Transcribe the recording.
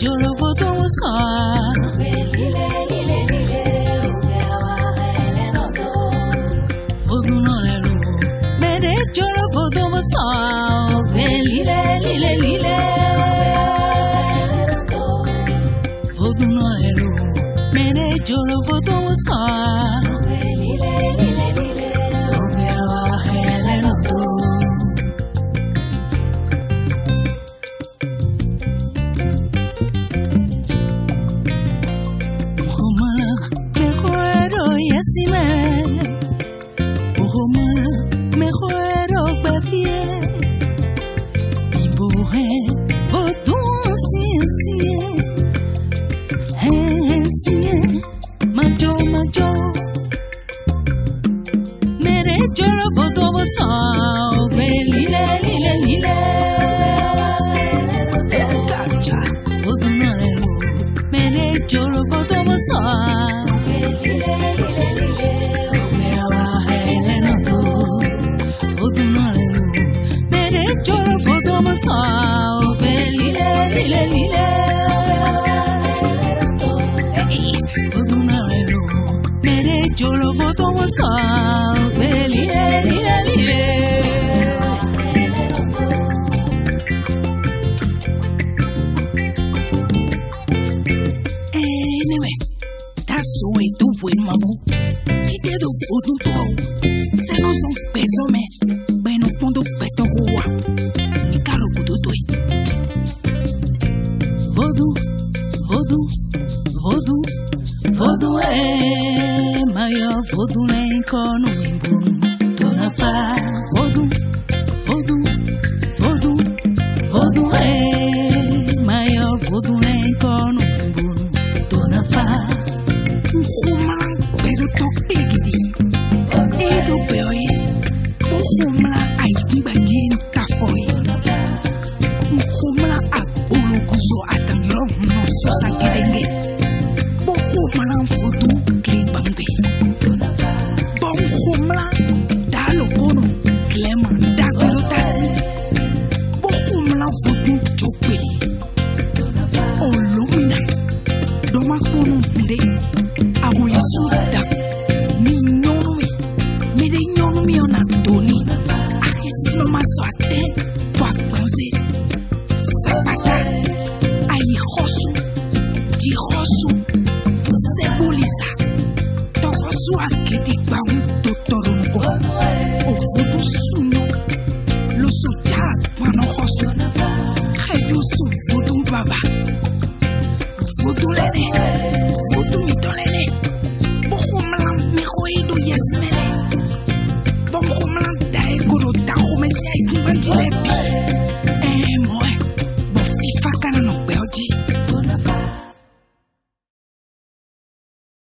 jòròfó tó ń sàn. lílé lílé lílé àwa ẹlẹ́ tó. lílé lílé lílé ẹlẹ́ tó. yo. Mere jero foto bosan. Jọrọ fodomo sọ pé lílé lílé lílé. Anyway, to fodo tó. Cê não são. Bem no fundo, peto rua. Caro kudo toi. Vodou, vodou, vodou, vodou é é encono em bruno, dona faz. Vodou, vodou é maior, vodou é encono em bruno, dona faz. Nhumla, pero to. E do beoi. O humla ai kimba jin ta foi. Nhumla Max Bono, Monday.